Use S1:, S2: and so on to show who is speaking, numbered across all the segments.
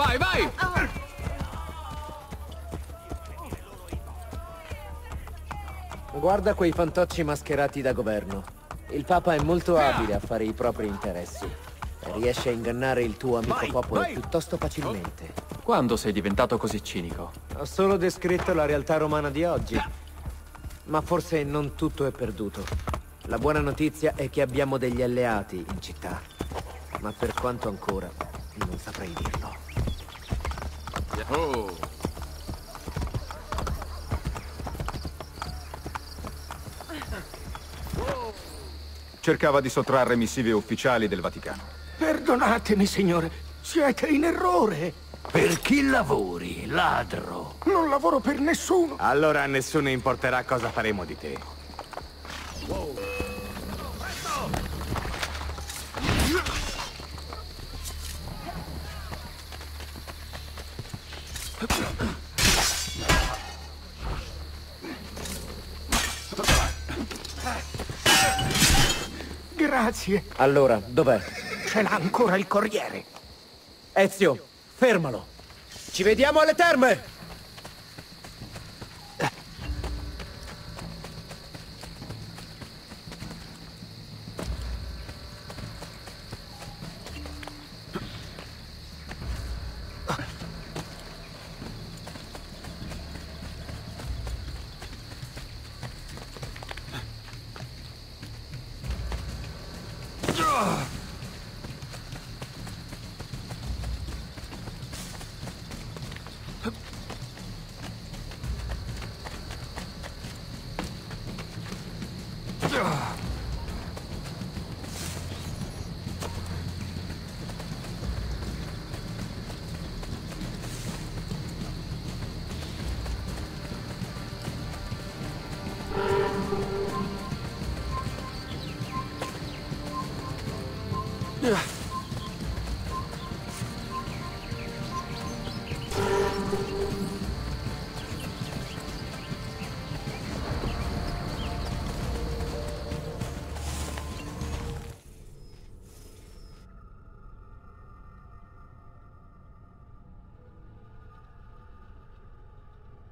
S1: Vai, vai!
S2: Guarda quei fantocci mascherati da governo. Il Papa è molto abile a fare i propri interessi. E riesce a ingannare il tuo amico
S3: Vai,
S2: popolo
S3: vai!
S2: piuttosto facilmente.
S1: Quando sei diventato così cinico?
S2: Ho solo descritto la realtà romana di oggi. Ma forse non tutto è perduto. La buona notizia è che abbiamo degli alleati in città. Ma per quanto ancora, non saprei dirlo.
S1: Oh!
S4: Cercava di sottrarre missive ufficiali del Vaticano.
S5: Perdonatemi, signore. Siete in errore.
S6: Per chi lavori, ladro?
S5: Non lavoro per nessuno.
S7: Allora a nessuno importerà cosa faremo di te.
S5: Grazie.
S2: Allora, dov'è?
S5: Ce l'ha ancora il corriere.
S2: Ezio, fermalo! Ci vediamo alle terme!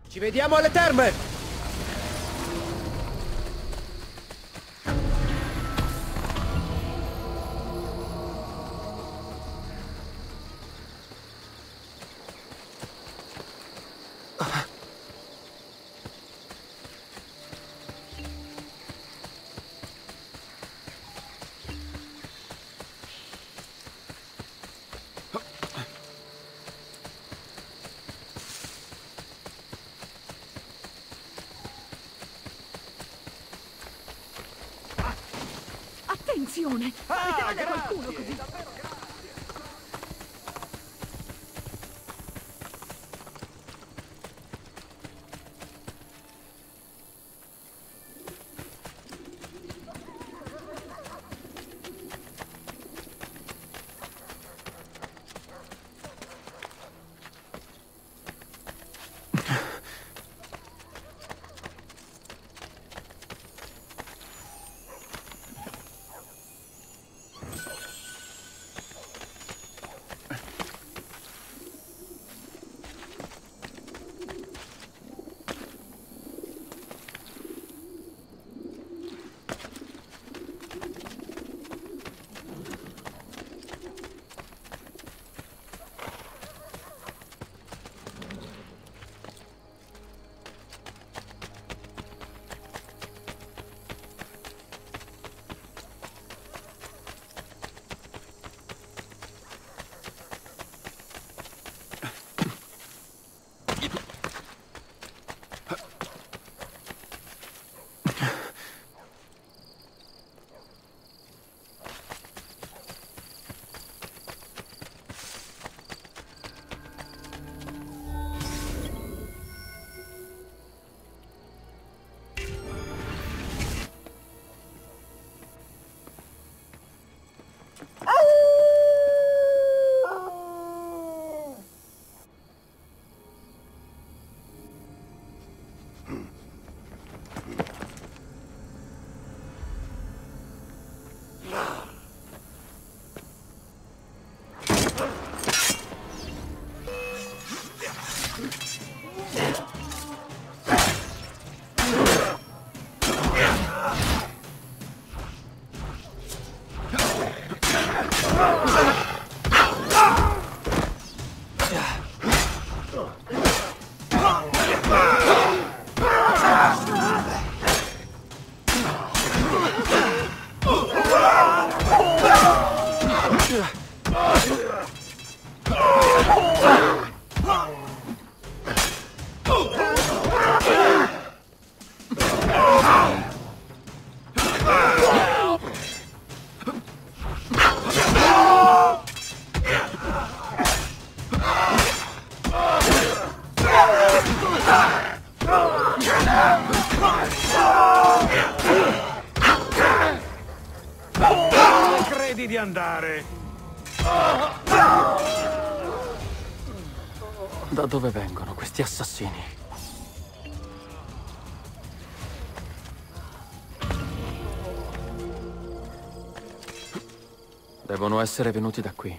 S2: Ci vediamo alle terme!
S8: Attenzione! Avete dato qualcuno così? Oh!
S5: Credi di andare?
S1: Da dove vengono questi assassini? Devono essere venuti da qui.